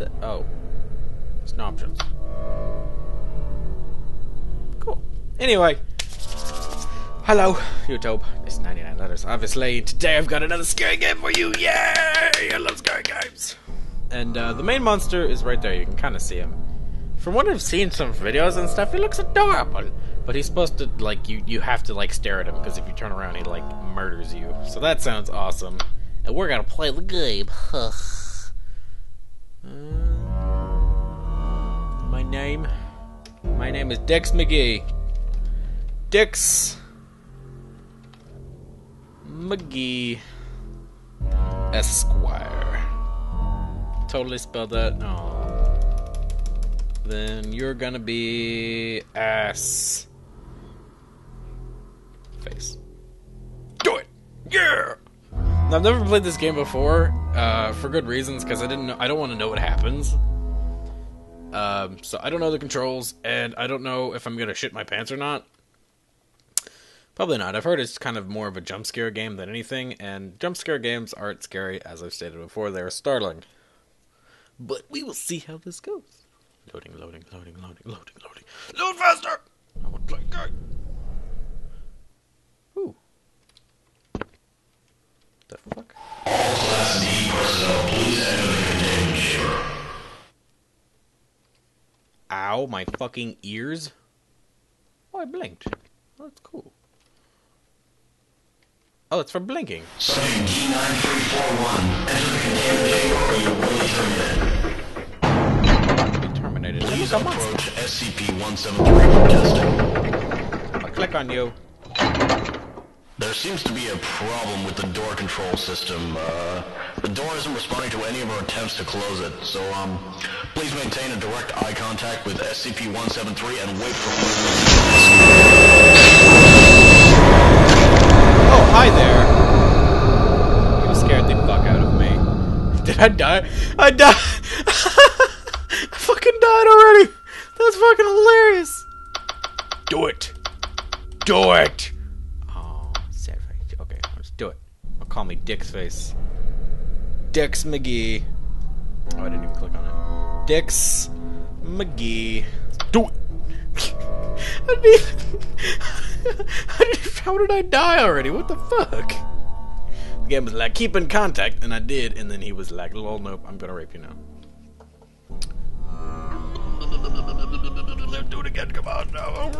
the? Oh. It's no options. Cool. Anyway. Hello, YouTube. It's 99 letters, obviously. Today I've got another scary game for you. Yay! I love scary games. And uh, the main monster is right there. You can kind of see him. From what I've seen some videos and stuff, he looks adorable. But he's supposed to, like, you, you have to, like, stare at him, because if you turn around, he, like, murders you. So that sounds awesome. And we're gonna play the game. name? My name is Dex McGee. Dex McGee Esquire. Totally spelled that. Oh. Then you're gonna be ass face. Do it. Yeah. I've never played this game before, uh, for good reasons, because I didn't know. I don't want to know what happens. Um, so I don't know the controls, and I don't know if I'm gonna shit my pants or not. Probably not. I've heard it's kind of more of a jump scare game than anything, and jump scare games aren't scary, as I've stated before. They're startling. But we will see how this goes. Loading, loading, loading, loading, loading, loading. Load faster! I want to play game. Ooh. The fuck? My fucking ears. Oh, I blinked. Oh, that's cool. Oh, it's for blinking. Subject D9341, enter the containment chamber you will be terminated. Be terminated. Look, Please approach SCP-173 for testing. I'll click on you. There seems to be a problem with the door control system. Uh, the door isn't responding to any of our attempts to close it, so um, please maintain a direct eye contact with SCP-173 and wait for Oh, hi there. You scared the fuck out of me. Did I die? I died. I fucking died already. That's fucking hilarious. Do it. Do it. Oh, sad face. Okay, let's do it. I'll call me Dick's face. Dix McGee. Oh, I didn't even click on it. Dix McGee. Do it. I didn't even, I didn't, how did I die already? What the fuck? The game was like, keep in contact, and I did, and then he was like, lol, nope, I'm gonna rape you now. Do it again, come on, no.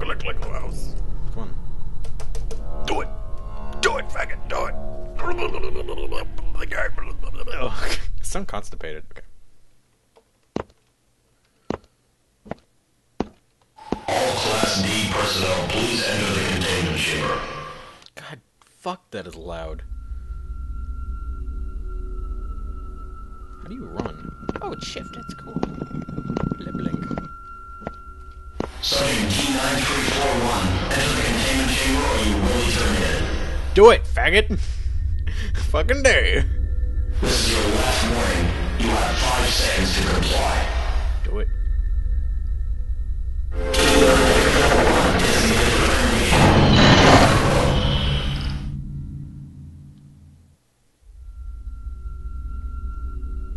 Click, click, mouse. Come on. Do it! Do it, faggot, do it! Oh, sound constipated. Okay. all Class D personnel, please enter the containment chamber. God, fuck, that is loud. How do you run? Oh, it's shift, that's cool. Blink, blink. Subject D9341, enter the containment chamber or you will be terminated. Do it, faggot! Fucking dare! This is your last warning. You have five seconds to comply. Do it.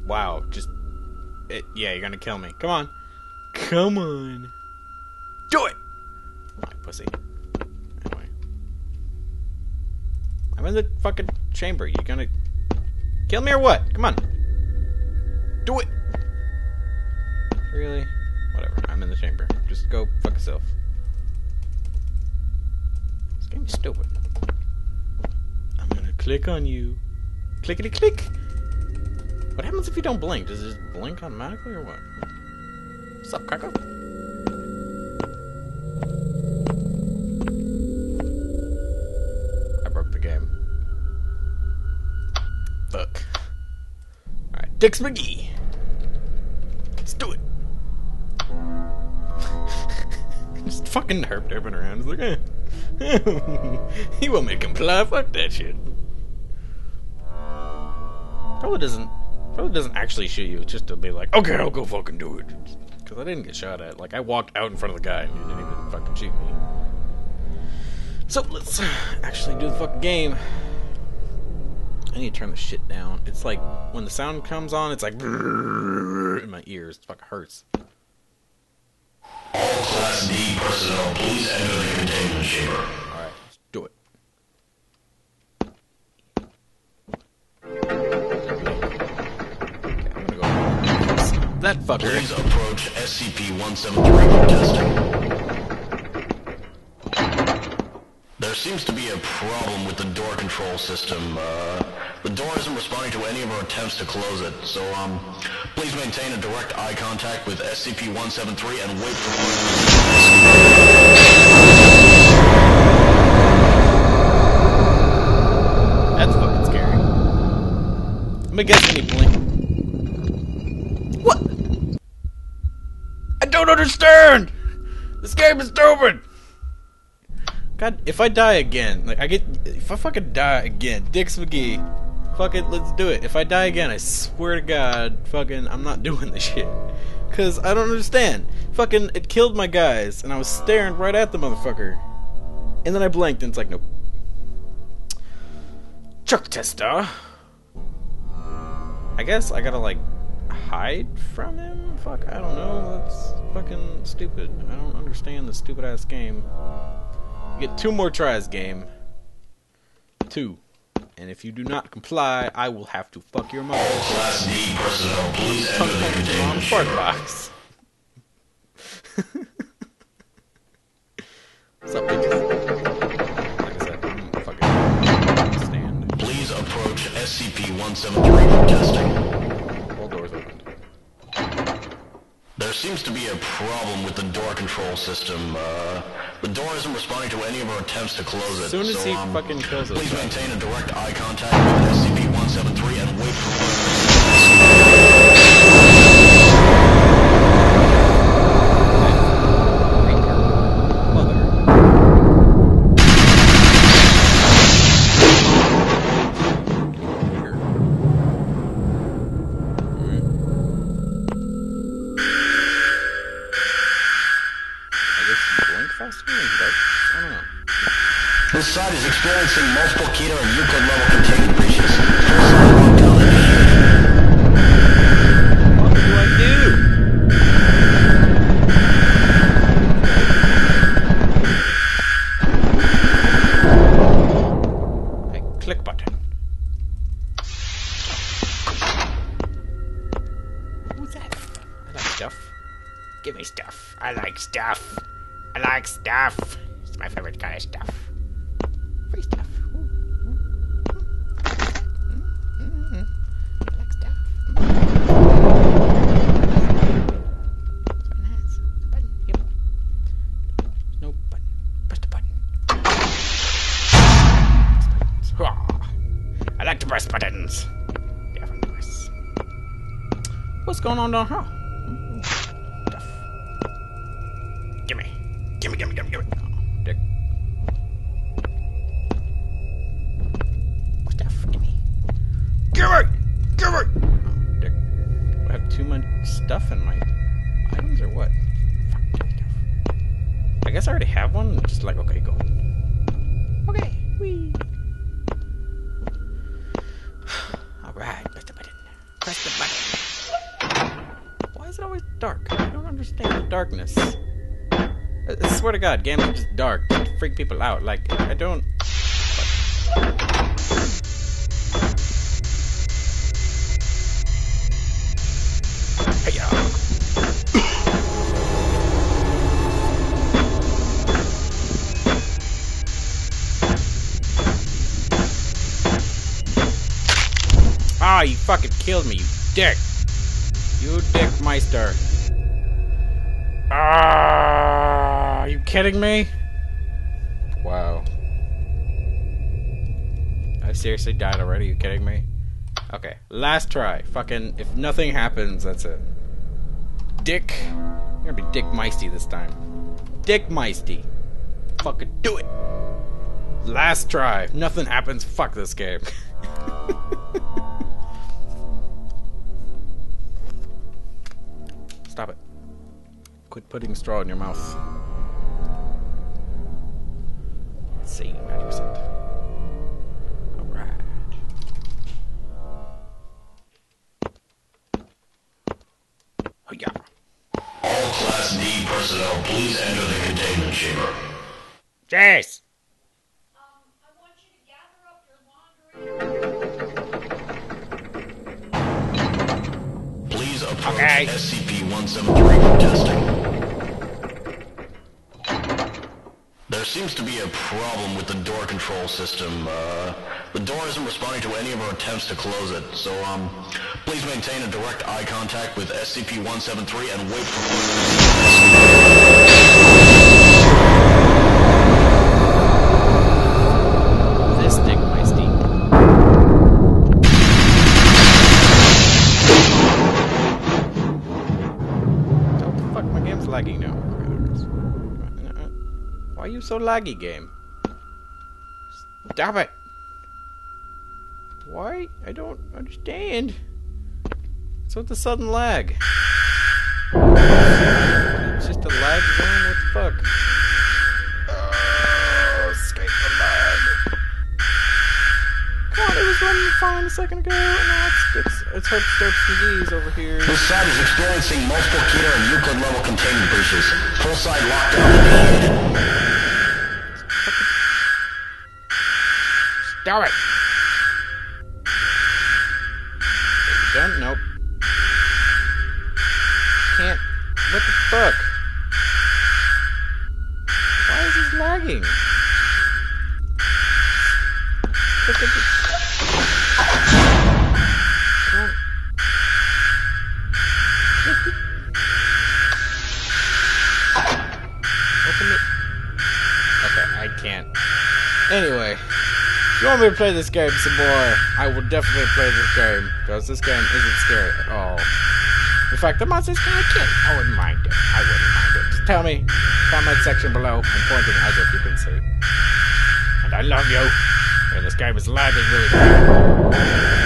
Wow, just. It, yeah, you're gonna kill me. Come on. Come on. Do it! My pussy. I'm in the fucking chamber. You gonna. Kill me or what? Come on. Do it! Really? Whatever. I'm in the chamber. Just go fuck yourself. This game's stupid. I'm gonna click on you. Clickety click. What happens if you don't blink? Does it just blink automatically or what? What's up, Krakow? Dix McGee. Let's do it. Just fucking herp derping around. It's like, eh. he want make him fly. Fuck that shit. Probably doesn't. Probably doesn't actually shoot you. Just to be like, okay, I'll go fucking do it. Because I didn't get shot at. Like I walked out in front of the guy and he didn't even fucking shoot me. So let's actually do the fucking game. I need to turn the shit down. It's like when the sound comes on, it's like in my ears. It fucking hurts. Class D personnel, please enter the containment chamber. Alright, let's do it. Okay, I'm gonna go. That fucker. Please approach SCP-173 for testing. There seems to be a problem with the door control system. Uh, the door isn't responding to any of our attempts to close it, so um, please maintain a direct eye contact with SCP-173 and wait for That's fucking scary. Let me guess when you blink. What? I don't understand! This game is stupid! God, if I die again, like I get, if I fucking die again, Dix McGee, fuck it, let's do it. If I die again, I swear to God, fucking, I'm not doing this shit. Cause I don't understand. Fucking, it killed my guys, and I was staring right at the motherfucker. And then I blinked, and it's like, nope. Chuck tester. I guess I gotta like hide from him. Fuck, I don't know. That's fucking stupid. I don't understand the stupid ass game. You get two more tries, game. Two. And if you do not comply, I will have to fuck your mother. Class D personnel, please enter the containment box. What's up, bitches? Like I said, I'm fucking. Please approach SCP-173 for testing. All doors open. There seems to be a problem with the door control system. Uh, the door isn't responding to any of our attempts to close it. As soon as so, he um, fucking kills us. Please maintain a direct eye contact with SCP-173 and wait for you blink faster. I don't know. This site is experiencing multiple Keter and Euclid level containment breaches. Personnel lockdown initiated. What do I do? Hey, click button. Who's that? I like stuff. Give me stuff. I like stuff. I like stuff. It's my favorite kind of stuff. Free stuff. Mm, mm, mm. I like stuff. So nice. Button. No button. Press the button. Ah, I like to press buttons. What's going on down here? Oh, dick. I have too much stuff in my items or what? Fuck, give me stuff. I guess I already have one. Just like, okay, go. Okay. Wee. Alright, press the button. Press the button. Why is it always dark? I don't understand the darkness. I, I swear to God, games are just dark freak people out. Like, I don't. Ah, you fucking killed me, you dick. You dick meister. Ah, are you kidding me? Wow. I seriously died already, are you kidding me? Okay, last try. Fucking, if nothing happens, that's it. Dick. You're gonna be Dick Meisty this time. Dick Meisty. Fucking do it. Last try. If nothing happens, fuck this game. Stop it. Quit putting straw in your mouth. Please enter the containment chamber. Jace! Um, I want you to gather up your laundry. Please approach Okay. SCP-173 for testing. There seems to be a problem with the door control system. Uh, the door isn't responding to any of our attempts to close it, so um, please maintain a direct eye contact with SCP-173 and wait for... This thing, my steam. What the fuck? My game's lagging now. Why are you so laggy, game? Stop it! Why? I don't understand. What's with the sudden lag? It's just a lag zone? What the fuck? Oh, escape the lag. Come on, it was running fine a second ago, and now it's, it's, it's hurt starts disease over here. This site is experiencing multiple Keter and Euclid level containment breaches. Full site lockdown immediate. Stop it! Done? Nope. Can't. What the fuck? Why is this lagging? Look at it. Okay, I can't. Anyway, you want me to play this game some more, I will definitely play this game because this game isn't scary at all. In fact, the monsters kind of cute. I wouldn't mind it. I wouldn't mind it. Just tell me, comment section below. I'm pointing as if you can see. And I love you. And this game is lagging really bad.